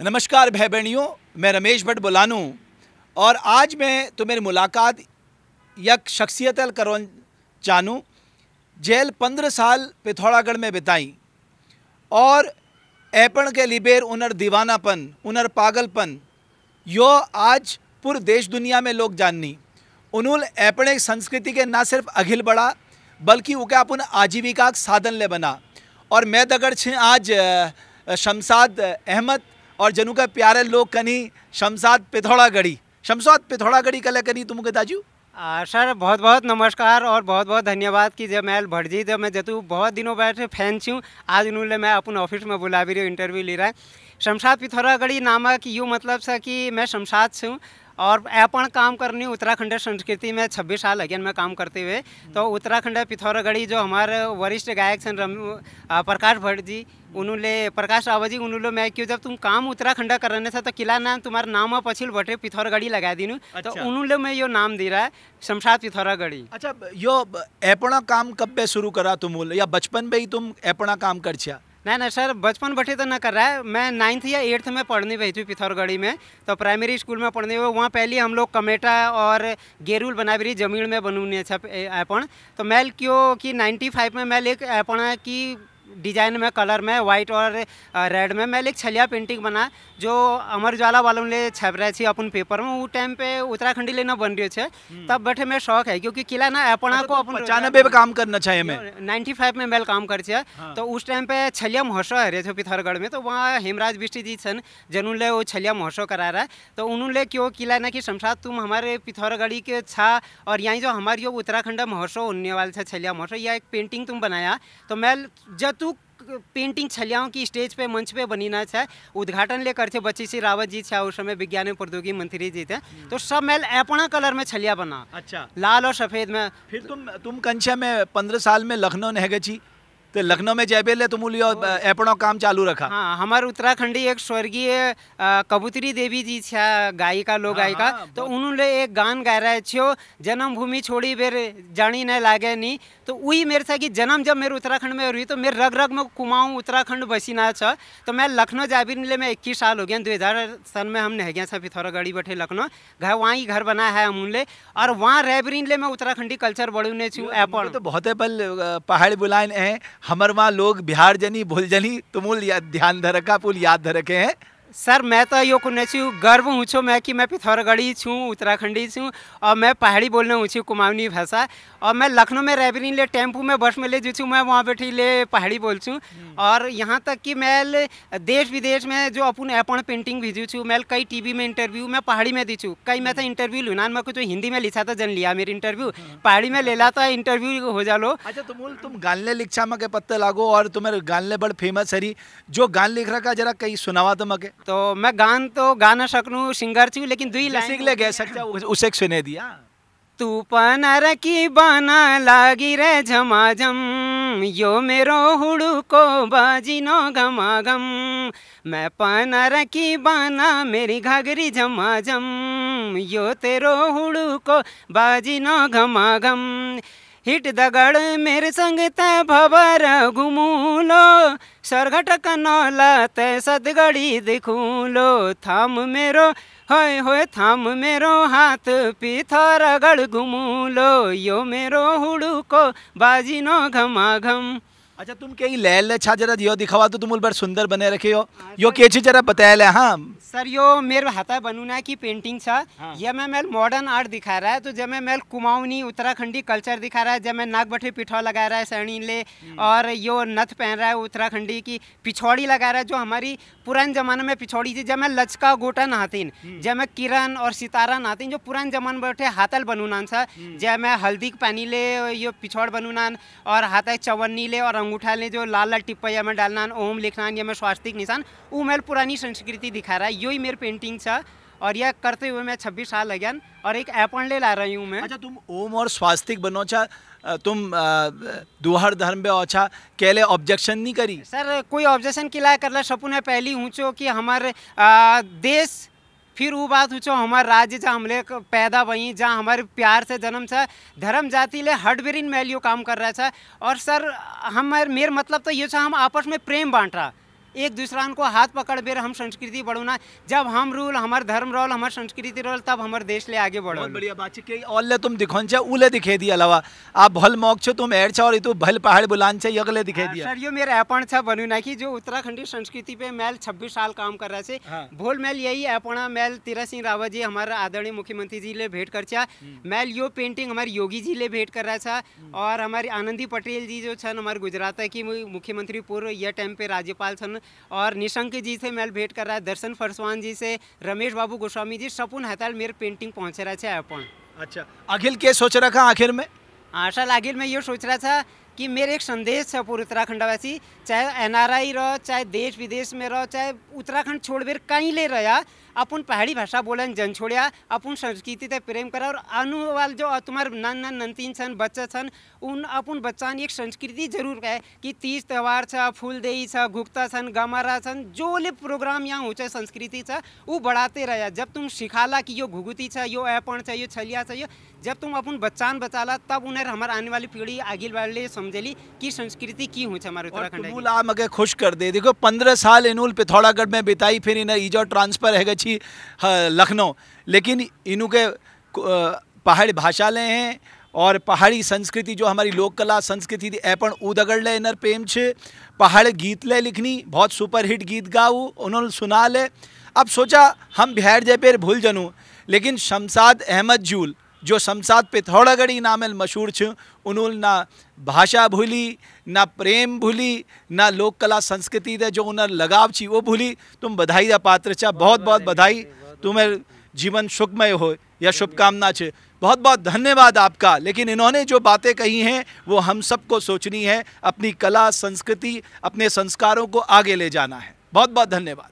नमस्कार भाई बहनियों मैं रमेश भट्ट बुलानू और आज मैं तुम्हें मुलाकात यक शख्सियत करो जानू, जेल पंद्रह साल पिथौरागढ़ में बिताई और ऐपण के लिबेर उनर दीवानापन, उनर पागलपन, यो आज पूरे देश दुनिया में लोग जाननी। उन्होंने ऐपणे संस्कृति के ना सिर्फ़ अघिल बढ़ा, बल्कि उके अपन आजीविका साधन ले बना। और मैं दगड़ छे आज शमसाद अहमद और जनू का प्यारे लोग कनी शमसाद पिथौरागढ़ी। शमशाद पिथौरागढ़ी कल कनी तुमके दाजू? आ, सर बहुत बहुत नमस्कार और बहुत बहुत धन्यवाद कि जब मैं भटजी जब मैं जतू बहुत दिनों बैठे फ़ैन छूँ आज उन्होंने मैं अपन ऑफ़िस में बुला भी रही इंटरव्यू ले रहा है। शमशाद पिथौरागढ़ी नामक यू मतलब सा कि मैं शमशाद छूँ और अपन काम करनी उत्तराखंड संस्कृति में 26 साल अगेन में काम करते हुए। तो उत्तराखंड पिथौरागढ़ी जो हमारे वरिष्ठ गायक सन रम प्रकाश भट्ट जी उन्होंने प्रकाश रावत जी उन्होंने मैं क्यों जब तुम काम उत्तराखंड कर रहे था तो किला नाम तुम्हारा नाम पछिल बटे पिथौरागढ़ी लगा दी तो अच्छा। तो उन्होंने मैं यो नाम दे रहा है शमशाद पिथौरागढ़ी। अच्छा यो ऐपणा काम कब पे शुरू करा तुम या बचपन में ही तुम ऐपणा काम कर छिया? नहीं नहीं सर, बचपन बैठे तो ना कर रहा है। मैं नाइन्थ या एट्थ में पढ़ने गई थी पिथौरगढ़ी में तो प्राइमरी स्कूल में पढ़ने हुए वहाँ पहले हम लोग कमेटा और गेरुल बना रही, ज़मीन में बनूने अच्छा ऐपन तो मैल क्यों कि नाइन्टी फाइव में मैल एक है की डिज़ाइन में कलर में वाइट और रेड में मैं एक छलिया पेंटिंग बना जो अमर ज्वाला वालों ने छप रहे थे अपन पेपर में। वो टाइम पे उत्तराखंडी लेना बन रही है हम्म। तब बैठे में शौक है क्योंकि किला ना अपना अच्छा, को अपन पचानबे पे काम करना चाहिए मैं नाइन्टी फाइव में मेल काम कर हाँ। तो उस टाइम पे छलिया महोत्सव है रहे थे पिथौरगढ़ में तो वहाँ हेमराज बिष्टी जी सन जिन्होंने वो छलिया महोत्सव करा रहा है। तो उन्होंने क्यों किला ना कि शमशाद तुम हमारे पिथौरगढ़ी के छा और यहाँ जो हमारी जो उत्तराखंड महोत्सव होने वाले थे छलिया महोत्सव या एक पेंटिंग तुम बनाया। तो मैं जब तू पेंटिंग छलियाओं की स्टेज पे मंच पे बनी ना है उद्घाटन लेकर थे बच्ची सिंह रावत जी छा उस समय विज्ञान एवं प्रौद्योगिकी मंत्री जी थे। हम्म। तो सब मैल अपना कलर में छलिया बना। अच्छा। लाल और सफ़ेद में फिर तुम तुम कंचा में पंद्रह साल में लखनऊ नह गई तो लखनऊ में जयबेल तुम अपना काम चालू रखा। हाँ हमारे उत्तराखंडी एक स्वर्गीय कबूतरी देवी जी छा गायिका लोग हाँ, गायिका। हाँ, तो उन्होंने एक गान गा रहे छो जन्मभूमि छोड़ी बेर जानी न लागे नहीं तो वही मेरे था कि जन्म जब मेरे उत्तराखंड में हुई तो मेरे रग रग में कुमाऊँ उत्तराखंड बसीना छ। तो मैं लखनऊ जाबिर ले मैं इक्कीस साल हो गया। दो हज़ार सन में हम नह गया था पिथौरा गाड़ी बैठे लखनऊ। घर वहाँ ही घर बना है अमूल्य और वहाँ रहबरीन ले मैं उत्तराखंडी कल्चर बढ़ूने छू एपल तो बहुत पल पहाड़ बुलाए हैं। हमर वहाँ लोग बिहार जनी भूल जनी तुमुल ध्यान धरका पुल याद धरके हैं। सर मैं तो यो कुने छू गर्व हूँ छो मैं कि मैं पिथौरगढ़ी छूँ उत्तराखंडी छूँ और मैं पहाड़ी बोलने हूँ छू कुमाऊनी भाषा। और मैं लखनऊ में रह भी ले टेंपू में बस में ले जू मैं वहाँ बैठी ले पहाड़ी बोल छूँ। और यहाँ तक कि मैं देश विदेश में जो अपन अपन पेंटिंग भेजू छू मैं कई टीवी में इंटरव्यू मैं पहाड़ी में दी छू। कई मैं तो इंटरव्यू लूना मैं कुछ हिंदी में लिखा था जन लिया मेरी इंटरव्यू। पहाड़ी में ले ला तो इंटरव्यू हो जा लो अच्छा तुम तुम गानले लिखा मके पत्ते लागो और तुम्हें गानले बड़ फ़ेमस हरी जो गान लिख रखा जरा कहीं सुनावा तो मके। तो मैं गान तो गाना सकूँ सिंगर छू लेकिन दुई लाइन ले गए सकता उसे सुने दिया। तू पनर की बना लागी रे झमाझम यो मेरो हुड़ू को बाजी नो घमाघम मैं पनर की बना मेरी घाघरी झमाझम यो तेरो हुड़ू को बाजी नो घमाघम हिट दगड़ मेरे संग ते भवर घुमूलो। सरघट कनौला ते सदगड़ी दिखूलो। थाम मेरो, होय होय थाम मेरो हाथ पिथौरागढ़ घुमूलो। यो मेरो हुड़ू को बाजी नो घमाघम। अच्छा तुम कहीं लैल छा जरा यो दिखावा तो तुम उल सुंदर बने रखे हो यो के जरा बताया हाँ सर यो मेरे हाथा बनुना की पेंटिंग था हाँ। यह मैं मेल मॉडर्न आर्ट दिखा रहा है तो जब मैं मेल कुमाऊनी उत्तराखंडी कल्चर दिखा रहा है जब मैं नाक बठे पिठौ लगा रहा है सरणी ले हम्म। और यो नथ पहन रहा है उत्तराखंडी की पिछौड़ी लगा रहा है जो हमारी पुराने जमाने में पिछौड़ी थी जब मैं लचका गोटा नहातीन हम्म। जब मैं किरण और सितारा नहातीन जो पुराने जमाने में बैठे हाथल बनुनान था हम्म। जब मैं हल्दी पानी ले यो पिछौड़ बनुनान और हाथ चवन्नी ले और अंगूठा ले जो लाल लाल टिप्पा में डालना ओम लिखना या मैं स्वास्तिक निशान वो मेल पुरानी संस्कृति दिखा रहा है यही मेरी पेंटिंग था और यह करते हुए मैं 26 साल लगे और एक ऐपण ले ला रही हूँ मैं। अच्छा तुम ओम और स्वास्तिक बनो चा तुम दुहर धर्म पे अच्छा केले ऑब्जेक्शन नहीं करी? सर कोई ऑब्जेक्शन किला कर सपू ने पहली ऊँचो कि हमारे देश फिर वो बात हो हमारे राज्य जहाँ हमले पैदा वहीं जहाँ हमारे प्यार से जन्म था धर्म जाति ले हटबेरिन मैलियो काम कर रहा था और सर हमारे मेरे मतलब तो ये हम आपस में प्रेम बांट रहा। एक दूसरा को हाथ पकड़ बेर हम संस्कृति बढ़ोना। जब हम रूल हमार धर्म रोल हमार संस्कृति रोल तब हमार देश ले आगे बढ़ो बढ़िया बात है ओल्ले तुम दिखोन छे उले दिखे दी अलावा आप भल मौक छो तुम एड और तू भल पहाड़ बुलान छे यगले दिखे दिया। सर यो मेरा ऐपण छ बनू ना कि जो उत्तराखंडी संस्कृति पे मैल 26 साल काम कर रहा छे। हाँ। भोल मैल यही अपना मैल तीरथ सिंह रावत जी हमारा आदरणीय मुख्यमंत्री जी ले भेंट कर छा। मैल यो पेंटिंग हमारे योगी जी ले भेंट कर रहा था और हमारी आनंदी पटेल जी जो छन हमारे गुजरात की मुख्यमंत्री पूर्व यह टाइम पे राज्यपाल छन। और निशंक जी से मैं भेंट कर रहा है दर्शन फरसवान जी से रमेश बाबू गोस्वामी जी सपून हताल मेरे पेंटिंग पहुँच रहा है अपन अच्छा अखिल के सोच रखा आखिर में? आशा अखिल में ये सोच रहा था कि मेरे एक संदेश है पूरे उत्तराखंडवासी चाहे एनआरआई रहो, चाहे देश विदेश में रहो, चाहे उत्तराखंड छोड़ बेर कहीं ले रहा, अपन पहाड़ी भाषा बोलन जन छोड़िया, अपन संस्कृति ते प्रेम करा, और आने जो तुम्हारे नन नन नंतीन छन बच्चा छन उन अपन बच्चा एक संस्कृति ज़रूर कहे कि तीज त्यौहार छ फूलदेही छ गुप्ता छन गमारा छन जो ले प्रोग्राम यहाँ हो संस्कृति छ वो बढ़ाते रहा। जब तुम सिखाला कि यो घुगुती छ यो ऐपण छ यो छलिया छ यो जब तुम अपन बच्चान बचाला तब उन्हें हमारे आने वाली पीढ़ी आगे वाले समझेली कि संस्कृति की हुई हमारे उत्तराखंड आप मगे खुश कर दे। देखो पंद्रह साल इनूल पिथौरागढ़ में बिताई फिर इन्हें ईजो ट्रांसफ़र है गची लखनऊ। लेकिन इनू के पहाड़ी भाषा ले हैं और पहाड़ी संस्कृति जो हमारी लोक कला संस्कृति थी ऐपण उदगड़ ले इनर प्रेम छे। पहाड़ गीत ले लिखनी बहुत सुपर हिट गीत गाऊ उन्होंने सुना ले। अब सोचा हम बिहार जय पेर भूल जनू लेकिन शमसाद अहमद जूल जो शमसाद पिथौरागढ़ी नामेल मशहूर छ उन्होंने ना भाषा भूली ना प्रेम भूली ना लोक कला संस्कृति दे जो उन्हें लगाव छी वो भूली। तुम बधाई का पात्र छा बहुत बहुत बधाई। तुम्हें जीवन सुखमय हो या शुभकामना छे। बहुत बहुत धन्यवाद आपका। लेकिन इन्होंने जो बातें कही हैं वो हम सबको सोचनी है। अपनी कला संस्कृति अपने संस्कारों को आगे ले जाना है। बहुत बहुत धन्यवाद।